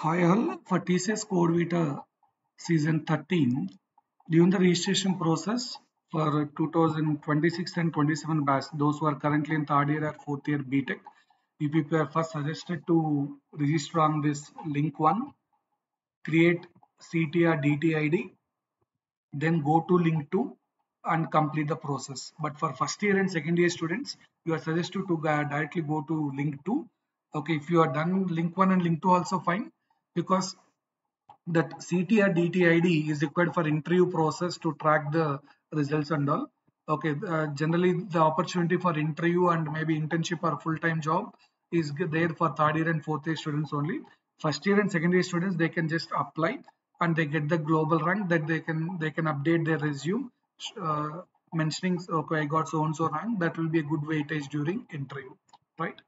Hi all, for TCS Code Vita season 13, during the registration process for 2026 and 27 batch, those who are currently in third year or fourth year BTech, you people are first suggested to register on this link one, create CTR DTID, then go to link two and complete the process. But for first year and second year students, you are suggested to directly go to link two. Okay, if you are done link one and link two also fine because that CTR DTID is required for interview process to track the results and all. Okay, uh, generally the opportunity for interview and maybe internship or full-time job is there for third year and fourth year students only. First year and second year students they can just apply and they get the global rank that they can they can update their resume uh, mentioning okay I got so and so rank that will be a good weightage during interview, right?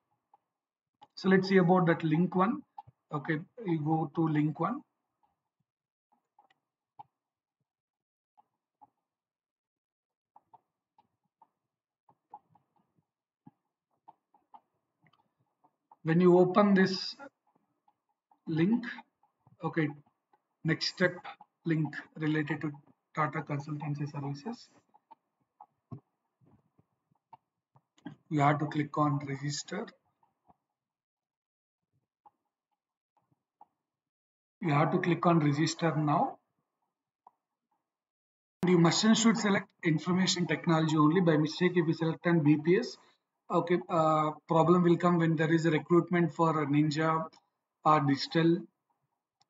So let's see about that link one. Okay, you go to link one. When you open this link okay next step link related to tata consultancy services. You have to click on register you have to click on register now. You must and should select information technology only. By mistake if you select on bps okay uh, problem will come when there is a recruitment for a ninja or digital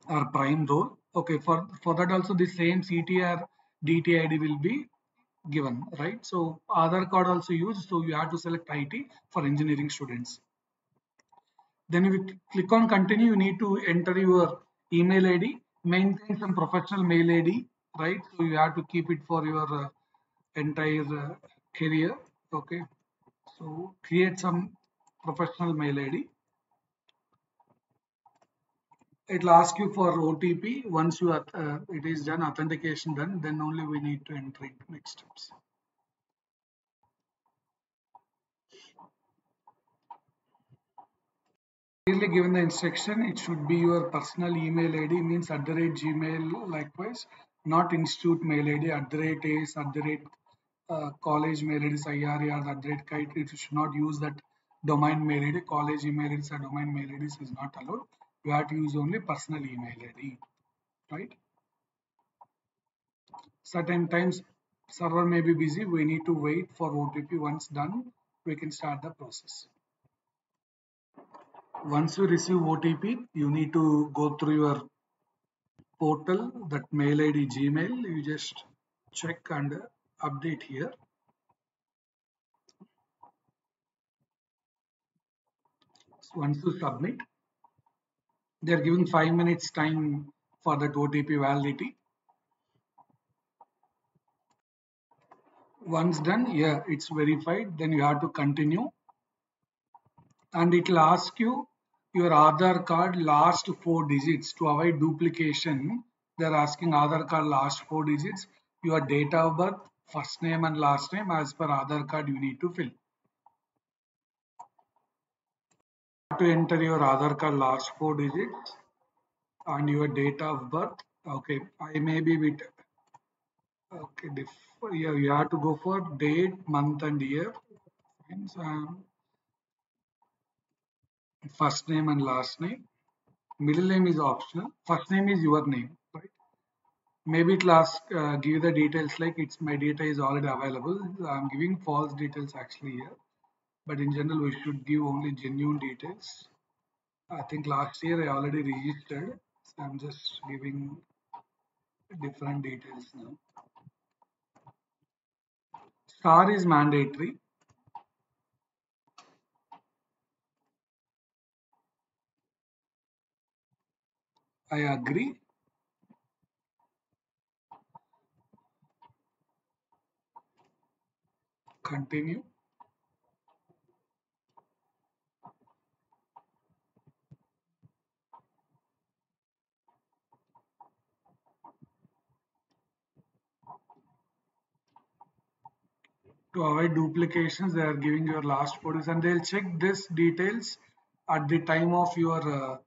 or prime role. Okay for for that also the same ctr dtid will be given right? So other card also used so you have to select IT for engineering students. Then if you click on continue you need to enter your email ID maintain some professional mail ID right? So you have to keep it for your uh, entire uh, career okay? So create some professional mail ID it'll ask you for OTP once you uh, it is done authentication done then only we need to enter it next steps clearly given the instruction it should be your personal email id means at the rate gmail likewise not institute mail id at the rate is at the rate uh, college mail id is IRA or at the rate kite it should not use that domain mail id college email id or domain mail id is not allowed. You have to use only personal email id right? Certain times server may be busy. We need to wait for otp once done we can start the process once you receive otp you need to go through your portal that mail id gmail. You just check and update here. So once you submit they're giving five minutes time for that otp validity. Once done yeah it's verified then you have to continue and it will ask you your Aadhaar card last four digits to avoid duplication. They're asking Aadhaar card last four digits, your date of birth, first name and last name as per Aadhaar card you need to fill. To enter your Aadhaar card last four digits and your date of birth. Okay, I may be with okay. Yeah, you have to go for date, month, and year. Um, first name and last name. Middle name is optional. First name is your name, right? maybe it will ask uh, give the details like it's my data is already available i'm giving false details actually here but in general we should give only genuine details i think last year i already registered so i'm just giving different details now star is mandatory i agree. Continue. To avoid duplications they are giving your last photos and they'll check this details at the time of your uh,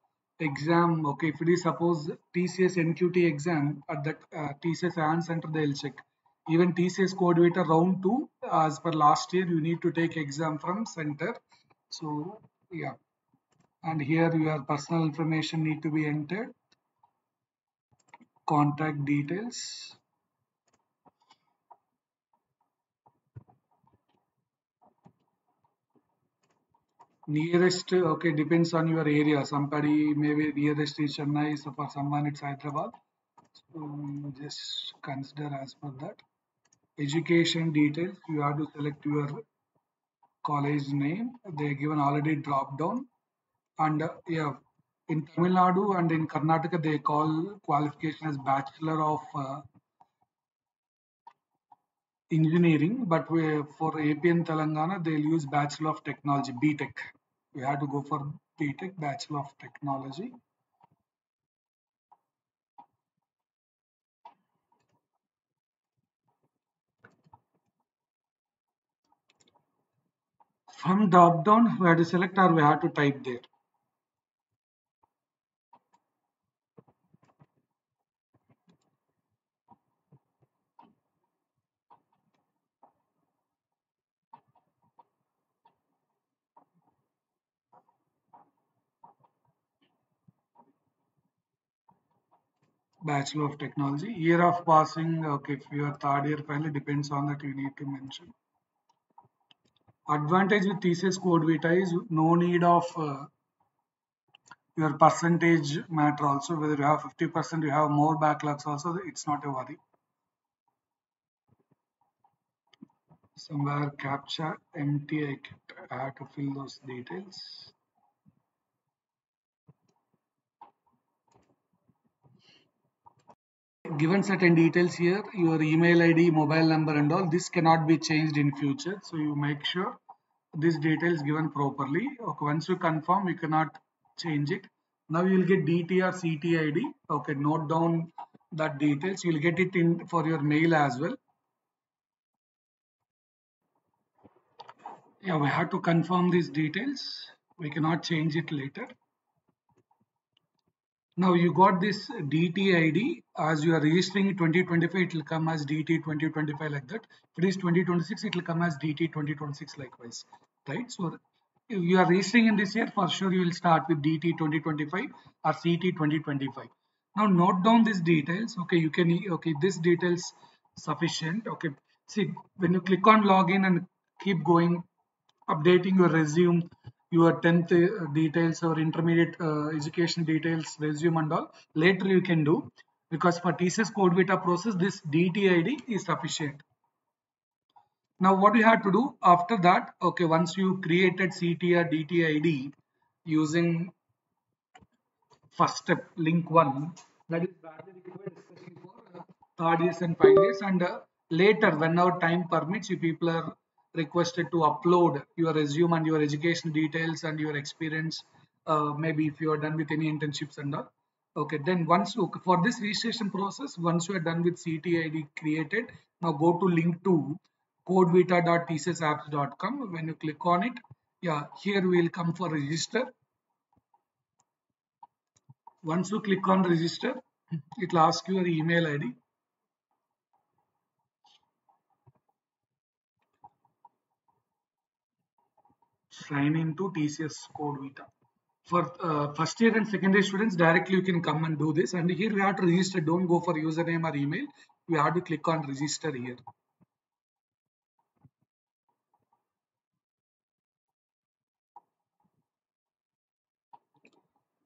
exam, okay, if it is suppose TCS NQT exam at the uh, TCS iON center, they'll check. Even TCS CodeVita round 2, as per last year, you need to take exam from center. So, yeah. And here your personal information need to be entered. Contact details. Nearest okay depends on your area. Somebody maybe nearest is chennai so for someone it's hyderabad. So just consider as per that. Education details you have to select your college name. They given already drop down. And uh, yeah in tamil nadu and in karnataka they call qualification as bachelor of uh, engineering. But we, for ap and telangana they'll use bachelor of technology btech we have to go for BTech Bachelor of Technology. From drop down, we have to select or we have to type there. Bachelor of Technology. Year of passing, okay, if you are third year, finally depends on that you need to mention. Advantage with TCS Code Vita is no need of uh, your percentage matter also, whether you have 50%, you have more backlogs also, it's not a worry. Somewhere captcha empty, I, I have to fill those details. Given certain details here your email id mobile number and all this cannot be changed in future. So you make sure this details given properly. Okay once you confirm you cannot change it. Now you will get dtr ctid okay note down that details. You'll get it in for your mail as well. Yeah we have to confirm these details. We cannot change it later now you got this DTID as you are registering in 2025 it will come as DT 2025 like that. If it is 2026 it will come as DT 2026 likewise. Right. So if you are registering in this year for sure you will start with DT 2025 or CT 2025. Now note down these details. Okay, you can okay this details sufficient. Okay. See when you click on login and keep going updating your resume your 10th uh, details or intermediate uh, education details, resume and all later you can do because for TCS Code Vita process this DTID is sufficient. Now what you have to do after that, okay, once you created CTR DTID using first step link one, that is badly required especially for uh, third years and five years and uh, later whenever time permits you people are requested to upload your resume and your education details and your experience uh, maybe if you are done with any internships and all. Okay then once you, for this registration process once you are done with ctid created now go to link two codevita.tcsapps.com when you click on it yeah here we will come for register. Once you click on register it will ask your email id sign into TCS Code Vita. For uh, first year and second year students, directly you can come and do this. And here we have to register. Don't go for username or email. We have to click on register here.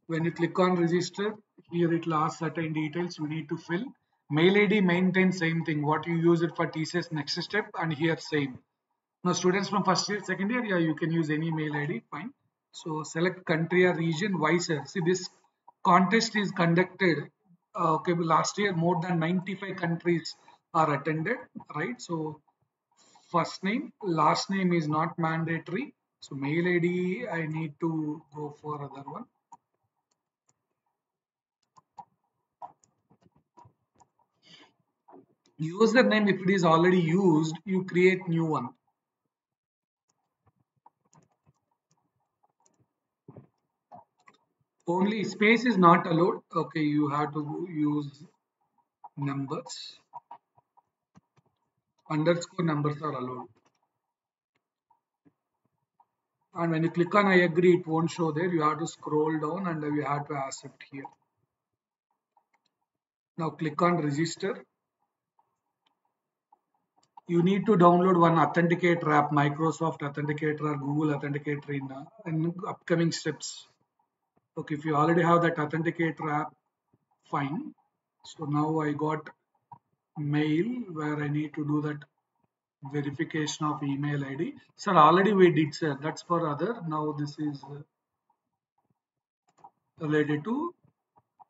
When you click on register, here it will ask certain details you need to fill. Mail ID maintains same thing. What you use it for TCS next step and here same. Now students from first year, second year, yeah, you can use any mail ID, fine. So select country or region, sir? See this contest is conducted, uh, okay, last year more than 95 countries are attended, right? So first name, last name is not mandatory. So mail ID, I need to go for other one. Username, if it is already used, you create new one. Only space is not allowed. Okay you have to use numbers. Underscore numbers are allowed. And when you click on I agree it won't show there. You have to scroll down and you have to accept here. Now click on register. You need to download one authenticator app Microsoft Authenticator or Google Authenticator in, uh, in upcoming steps okay if you already have that authenticator app fine so now I got mail where I need to do that verification of email ID. Sir, already we did, sir. That's for other. Now this is uh, related to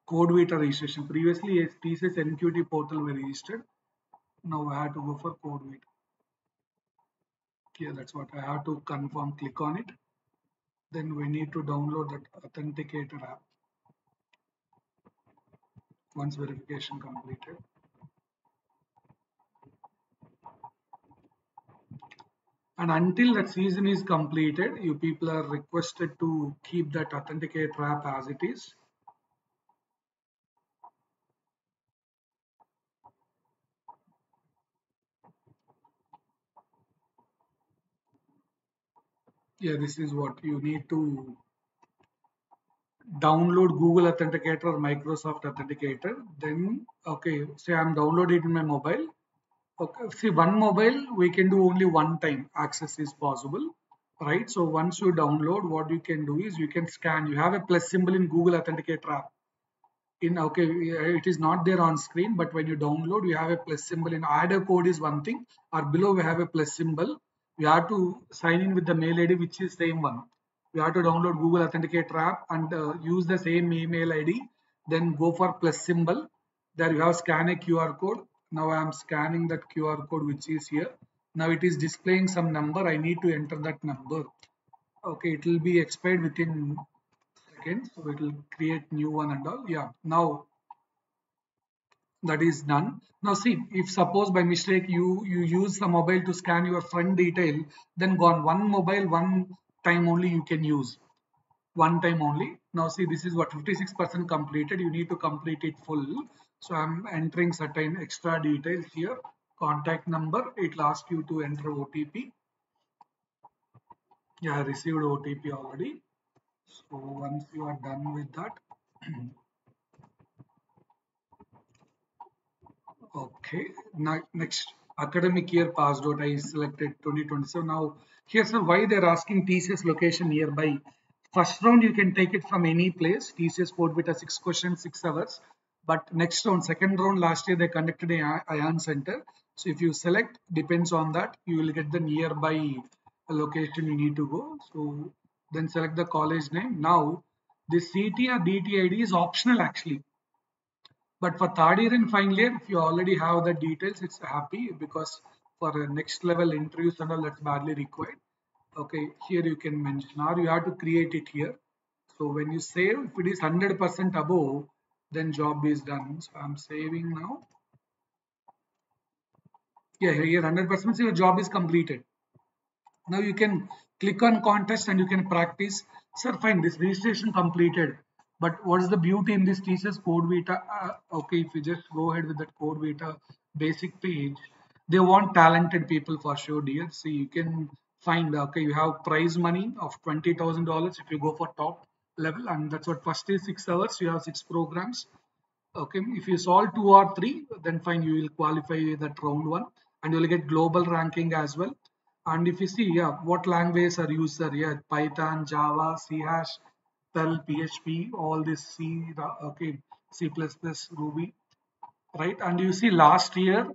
code CodeVita registration. Previously, a TCS NQT portal were registered. Now I have to go for code CodeVita. Yeah, that's what I have to confirm. Click on it. Then we need to download that authenticator app. Once verification completed. and until that season is completed you people are requested to keep that authenticator app as it is yeah this is what you need to download google authenticator or microsoft authenticator then okay say i'm downloading it in my mobile Okay, see one mobile we can do only one time access is possible, right? So once you download, what you can do is you can scan. You have a plus symbol in Google Authenticator app. In okay, it is not there on screen, but when you download, you have a plus symbol. In add a code is one thing, or below we have a plus symbol. You have to sign in with the mail ID, which is same one. You have to download Google Authenticator app and uh, use the same email ID. Then go for plus symbol. There you have scan a QR code now I am scanning that QR code which is here now it is displaying some number I need to enter that number okay it will be expired within seconds so it will create new one and all yeah now that is done now see if suppose by mistake you you use the mobile to scan your friend detail then gone one mobile one time only you can use one time only now see this is what 56 percent completed you need to complete it full so I'm entering certain extra details here. Contact number, it will ask you to enter OTP. Yeah, I received OTP already. So once you are done with that, okay. Now, next academic year passed out. I selected 2027. Now here's why they're asking TCS location nearby. First round you can take it from any place. TCS CodeVita six questions, six hours. But next round, second round, last year they conducted a ION center. So if you select, depends on that, you will get the nearby location you need to go. So then select the college name. Now this CT or DTID is optional actually. But for third year and final year, if you already have the details, it's happy because for next level interviews and all that's badly required. Okay, here you can mention or you have to create it here. So when you save, if it is 100% above, then job is done. So i'm saving now. Yeah here 100 percent your job is completed. Now you can click on contest and you can practice. Sir fine this registration completed but what is the beauty in this TCS CodeVita uh, okay if you just go ahead with that CodeVita basic page they want talented people for sure dear. So you can find okay you have prize money of twenty thousand dollars if you go for top level and that's what first is six hours you have six programs. Okay if you solve two or three then fine you will qualify that round one and you will get global ranking as well. And if you see yeah what languages are used yeah python java c hash perl php all this c okay c++ ruby right and you see last year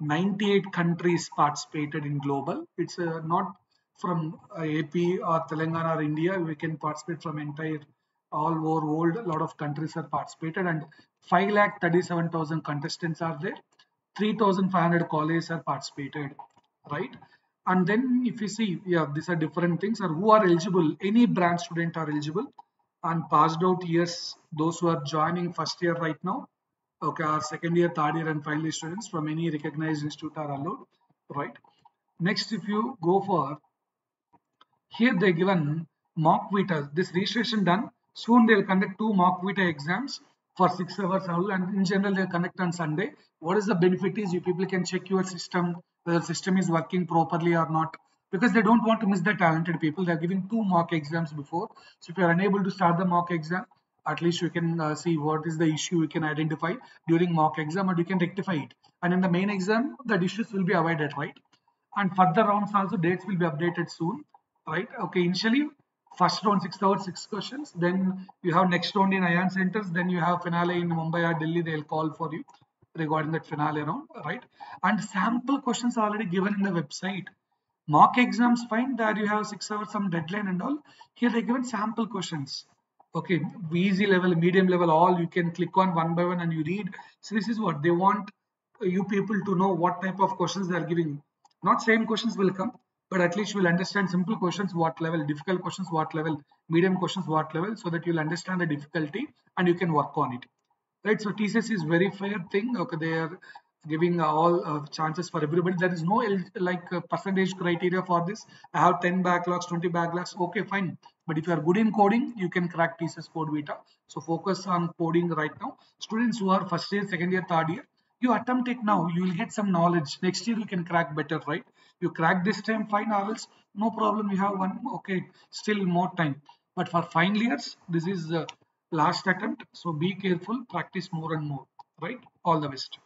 98 countries participated in global it's uh, not from uh, AP or Telangana or India, we can participate from entire all over world. A lot of countries are participated and 5 lakh 37,000 contestants are there. 3,500 colleges are participated, right? And then if you see, yeah, these are different things. Or who are eligible? Any branch student are eligible and passed out years. Those who are joining first year right now, okay, our second year, third year, and final year students from any recognized institute are allowed, right? Next, if you go for here they given mock vita this registration done Soon they'll conduct two mock vita exams for six hours and in general they'll conduct on Sunday. What is the benefit is you people can check your system, whether the system is working properly or not because they don't want to miss the talented people. They're giving two mock exams before. So if you're unable to start the mock exam, at least you can uh, see what is the issue you can identify during mock exam and you can rectify it. And in the main exam, the issues will be avoided, right? And further rounds also dates will be updated soon, right? Okay, initially first round six hours six questions then you have next round in ion centers then you have finale in mumbai or delhi they'll call for you regarding that finale round right and sample questions are already given in the website mock exams fine there you have six hours some deadline and all. Here they given sample questions. Okay easy level medium level all you can click on one by one and you read. So this is what they want you people to know what type of questions they are giving not same questions will come but at least you will understand simple questions what level difficult questions what level medium questions what level so that you'll understand the difficulty and you can work on it. Right so tcs is very fair thing. Okay they are giving all uh, chances for everybody. There is no like uh, percentage criteria for this. I have 10 backlogs 20 backlogs. Okay fine. But if you are good in coding you can crack tcs code vita so focus on coding right now. Students who are first year second year third year you attempt it now. You will get some knowledge. Next year you can crack better right? You crack this time fine novels no problem. You have one okay still more time. But for final years this is the last attempt. So be careful. Practice more and more right? All the best